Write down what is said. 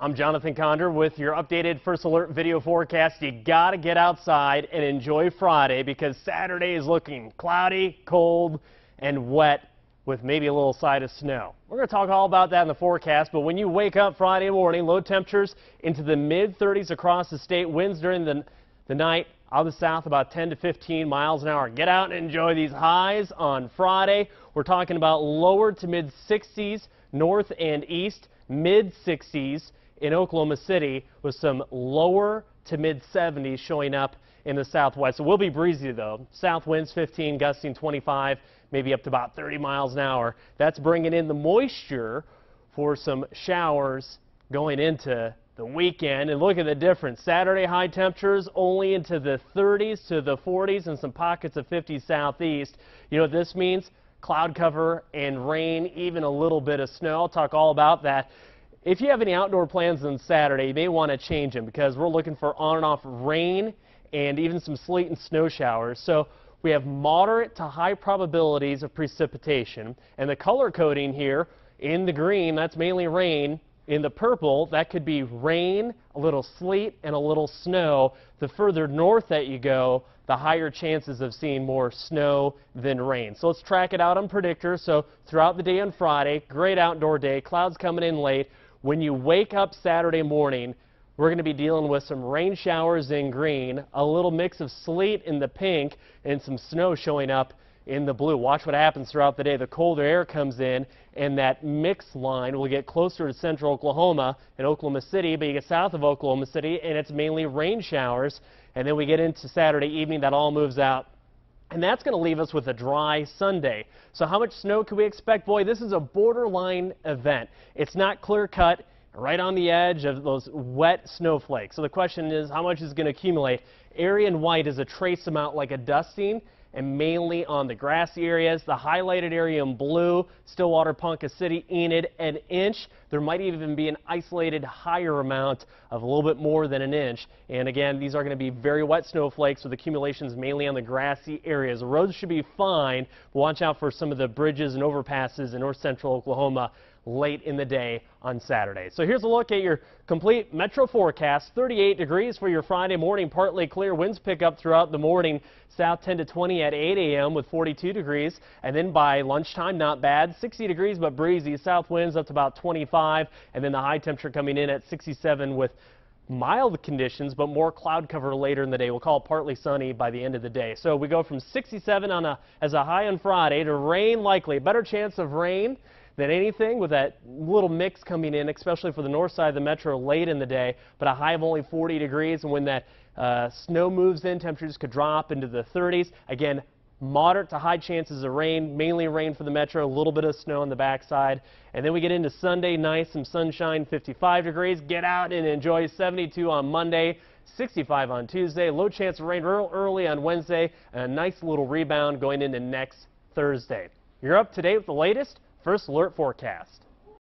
I'm Jonathan Conder with your updated First Alert video forecast. You got to get outside and enjoy Friday because Saturday is looking cloudy, cold, and wet with maybe a little side of snow. We're going to talk all about that in the forecast, but when you wake up Friday morning, low temperatures into the mid 30s across the state, winds during the, the night out of the south about 10 to 15 miles an hour. Get out and enjoy these highs on Friday. We're talking about lower to mid 60s north and east, mid 60s in Oklahoma City with some lower to mid 70s showing up in the southwest. It will be breezy though. South winds 15, gusting 25, maybe up to about 30 miles an hour. That's bringing in the moisture for some showers going into the weekend. And look at the difference. Saturday high temperatures only into the 30s to the 40s and some pockets of 50 southeast. You know what this means? Cloud cover and rain, even a little bit of snow. I'll talk all about that. If you have any outdoor plans on Saturday, you may want to change them because we're looking for on and off rain and even some sleet and snow showers. So we have moderate to high probabilities of precipitation. And the color coding here in the green, that's mainly rain. In the purple, that could be rain, a little sleet, and a little snow. The further north that you go, the higher chances of seeing more snow than rain. So let's track it out on Predictor. So throughout the day on Friday, great outdoor day, clouds coming in late. When you wake up Saturday morning, we're going to be dealing with some rain showers in green, a little mix of sleet in the pink, and some snow showing up in the blue. Watch what happens throughout the day. The colder air comes in, and that mix line will get closer to central Oklahoma and Oklahoma City, but you get south of Oklahoma City, and it's mainly rain showers. And then we get into Saturday evening, that all moves out. And that's going to leave us with a dry Sunday. So how much snow can we expect? Boy, this is a borderline event. It's not clear cut right on the edge of those wet snowflakes. So the question is, how much is going to accumulate? Aryan white is a trace amount like a dusting and mainly on the grassy areas. The highlighted area in blue, Stillwater, Ponca City, Enid, an inch. There might even be an isolated higher amount of a little bit more than an inch. And again, these are going to be very wet snowflakes with accumulations mainly on the grassy areas. The roads should be fine. Watch out for some of the bridges and overpasses in north central Oklahoma late in the day on Saturday. So here's a look at your complete metro forecast. 38 degrees for your Friday morning, partly clear. Winds pick up throughout the morning. South 10 to 20 at 8 a.m. with 42 degrees. And then by lunchtime, not bad. 60 degrees but breezy. South winds up to about 25. And then the high temperature coming in at 67 with mild conditions, but more cloud cover later in the day. We'll call it partly sunny by the end of the day. So we go from 67 on a, as a high on Friday to rain likely. Better chance of rain than anything with that little mix coming in, especially for the north side of the metro late in the day, but a high of only 40 degrees. And when that uh, snow moves in, temperatures could drop into the 30s. Again, moderate to high chances of rain, mainly rain for the metro, a little bit of snow on the backside. And then we get into Sunday, nice, some sunshine, 55 degrees. Get out and enjoy 72 on Monday. 65 on Tuesday, low chance of rain real early on Wednesday, and a nice little rebound going into next Thursday. You're up to date with the latest First Alert Forecast.